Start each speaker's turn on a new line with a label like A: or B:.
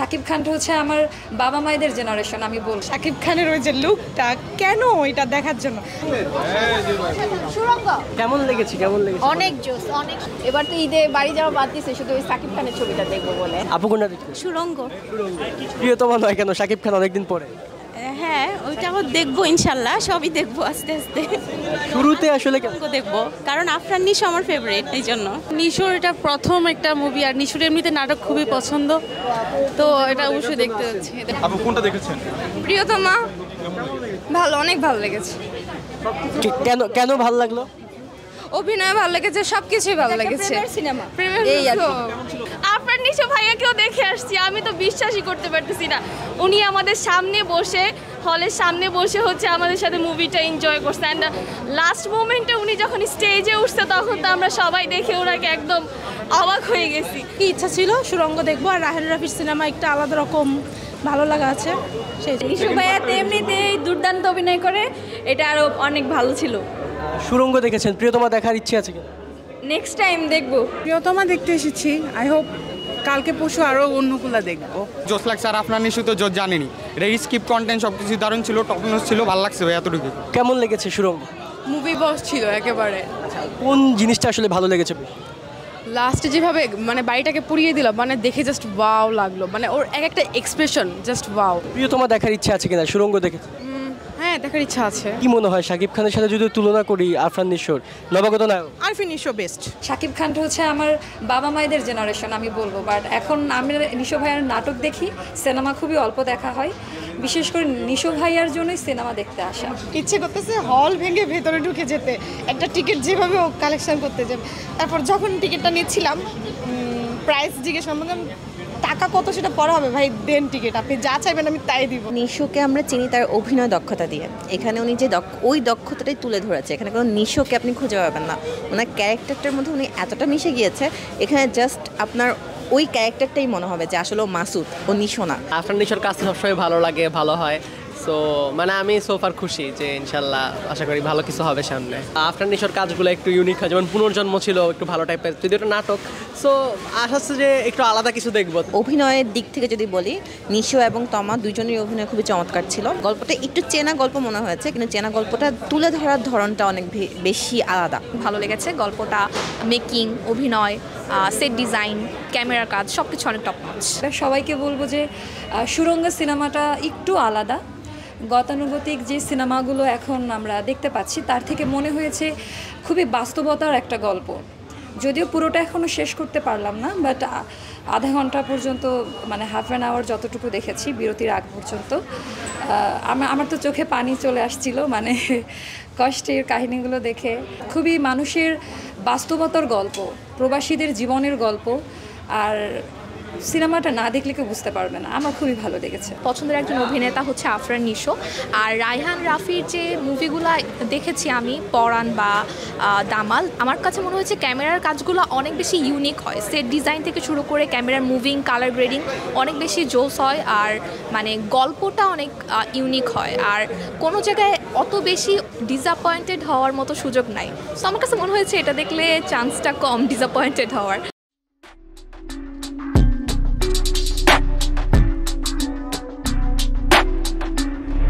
A: শাকিব খানটা হচ্ছে আমার বাবা মায়েদের জেনারেশন আমি বল
B: শাকিব খানের ওই যে লুকটা কেন এটা দেখার জন্য?
C: সুরঙ্গ।
D: কেমন লেগেছে কেমন লেগেছে?
C: অনেক জোস অনেক এবার তো ঈদে বাড়ি যাওয়া বাদ দিছে শুধু ওই সাকিব খানের ছবিটা দেখব বলে।
D: আপু কোনটা
E: সুরঙ্গ।
D: প্রিয়তম নয় কেন? শাকিব খান অনেকদিন পরে।
E: হ্যাঁ ওইটাও দেখব ইনশাল্লাহ সবই দেখব আস্তে আস্তে।
D: শুরুতে আসলে
E: দেখব কারণ আফরান নিশো আমার ফেভারিট এই জন্য।
F: নিশোর এটা প্রথম একটা মুভি আর নিশোর এমনিতে নাটক খুবই পছন্দ। তো এটা অবশ্যই দেখতে হচ্ছে।
G: আপু কোনটা দেখেছেন?
A: প্রিয়তমা ভালো অনেক ভালো লেগেছে।
D: কেন কেন ভালো লাগল?
A: অভিনয় ভালো লেগেছে সব কিছুই ভালো লেগেছে।
C: সিনেমা।
A: এই
F: নিশো ভাইয়াকেও দেখে আসছি আমি তো বিশ্বাসই করতে পারতেছি না। উনি আমাদের সামনে বসে হলের সামনে বসে হচ্ছে আমাদের সাথে মুভিটা এনজয় করছে। অ্যান্ড লাস্ট মোমেন্টে উনি যখন স্টেজে উঠছে তখন তো আমরা সবাই দেখে ওনাকে একদম অবাক হয়ে গেছি।
B: কি ইচ্ছা ছিল? সুরঙ্গ দেখব আর রাহেল রাফির সিনেমা একটা আলাদা রকম ভালো লাগা আছে। সেই।
A: নিশু ভাইয়া এমনিতেই দুর্দান্ত অভিনয় করে এটা আরও অনেক ভালো ছিল।
D: সুরঙ্গ দেখেছেন? প্রিয়তমা দেখার ইচ্ছে আছে
A: নেক্সট টাইম দেখব।
B: প্রিয়তমা দেখতে এসেছি আই হোপ কালকে পরশু আরও অন্যগুলা দেখব।
G: জোস লাগছে আর আপনার নিশ্চয় তো জোস জানেনি এটা স্কিপ কন্টেন্ট সব কিছু দারুণ ছিল টপনস ছিল ভালো লাগছে ভাই এতটুকু।
D: কেমন লেগেছে সুরঙ্গ
F: মুভি বস ছিল একেবারে।
D: কোন জিনিসটা আসলে ভালো লেগেছে?
F: লাস্টে যেভাবে মানে বাড়িটাকে পুড়িয়ে দিল মানে দেখে জাস্ট ওয়াও লাগল। মানে ওর এক একটা এক্সপ্রেশন জাস্ট ওয়াও
D: প্রিয়তমা দেখার ইচ্ছে আছে কিনা? সুরঙ্গ দেখেছে
F: হ্যাঁ দেখার ইচ্ছা আছে।
D: কি মনে হয় শাকিব খানের সাথে যদি তুলনা করি আরফান নিশোর নবাগত নায়ক?
B: আরফিন ইশো বেস্ট
A: শাকিব খানটা হচ্ছে আমার বাবা মায়েদের জেনারেশন আমি বলব। বাট এখন আমি নিশো ভাইয়ার নাটক দেখি সিনেমা খুবই অল্প দেখা হয়। বিশেষ করে নিশো ভাইয়ার জন্যই সিনেমা দেখতে আসা।
B: ইচ্ছে করতেছে হল ভেঙে ভেতরে ঢুকে যেতে। একটা টিকিট যেভাবে কালেকশন করতে যাবে তারপর যখন টিকিটটা নিচ্ছিলাম প্রাইস জিজ্ঞেস করলাম টাকা কত সেটা পড়া হবে? ভাই দেন টিকিট আপনি যা চাইবেন আমি তাই দিব।
H: নিশোকে আমরা চিনি তার অভিনয় দক্ষতা দিয়ে। এখানে উনি যে দক্ষ ওই দক্ষতাটাই তুলে ধরেছে। এখানে কোনো নিশোকে আপনি খুঁজে পাবেন না। ওনার ক্যারেক্টারটার মধ্যে উনি এতটা মিশে গিয়েছে এখানে জাস্ট আপনার ওই ক্যারেক্টারটাই মনে হবে যে আসলে ও মাসুদ ও নিশো না।
I: আফরান নিশোর কাজ সবসময় ভালো লাগে ভালো হয়। সো মানে আমি সোফার খুশি যে ইনশাল্লাহ আশা করি ভালো কিছু হবে সামনে। আফটার নিশোর কাজগুলো একটু ইউনিক হয় যেমন পুনর্জন্ম ছিল একটু ভালো টাইপের যদি একটা নাটক। সো আশা হচ্ছে যে একটু আলাদা কিছু দেখব।
H: অভিনয়ের দিক থেকে যদি বলি নিশো এবং তমা দুজনের অভিনয় খুবই চমৎকার ছিল। গল্পটা একটু চেনা গল্প মনে হয়েছে কিন্তু চেনা গল্পটা তুলে ধরার ধরনটা অনেক বেশি আলাদা।
C: ভালো লেগেছে গল্পটা মেকিং অভিনয় সেট ডিজাইন ক্যামেরার কাজ সব কিছু অনেক টপ নচ
A: সবাইকে বলব যে সুরঙ্গ সিনেমাটা একটু আলাদা গতানুগতিক যে সিনেমাগুলো এখন আমরা দেখতে পাচ্ছি, তার থেকে মনে হয়েছে খুবই বাস্তবতার একটা গল্প। যদিও পুরোটা এখনও শেষ করতে পারলাম না বাট আধা ঘণ্টা পর্যন্ত মানে হাফ অ্যান আওয়ার যতটুকু দেখেছি, বিরতির আগ পর্যন্ত। আমার তো চোখে পানি চলে আসছিল মানে কষ্টের কাহিনীগুলো দেখে। খুবই মানুষের বাস্তবতার গল্প, প্রবাসীদের জীবনের গল্প, আর সিনেমাটা না দেখলে কেউ বুঝতে পারবে না। আমার খুবই ভালো লেগেছে।
C: পছন্দের একজন অভিনেতা হচ্ছে আফরান নিশো। আর রায়হান রাফির যে মুভিগুলো দেখেছি আমি, পরাণ বা দামাল, আমার কাছে মনে হয়েছে ক্যামেরার কাজগুলো অনেক বেশি ইউনিক হয়। সেট ডিজাইন থেকে শুরু করে ক্যামেরার মুভিং কালার গ্রেডিং অনেক বেশি জোস হয় আর মানে গল্পটা অনেক ইউনিক হয়। আর কোনো জায়গায় অত বেশি ডিসঅ্যাপয়েন্টেড হওয়ার মতো সুযোগ নাই। তো আমার কাছে মনে হয়েছে এটা দেখলে চান্সটা কম ডিসঅ্যাপয়েন্টেড হওয়ার।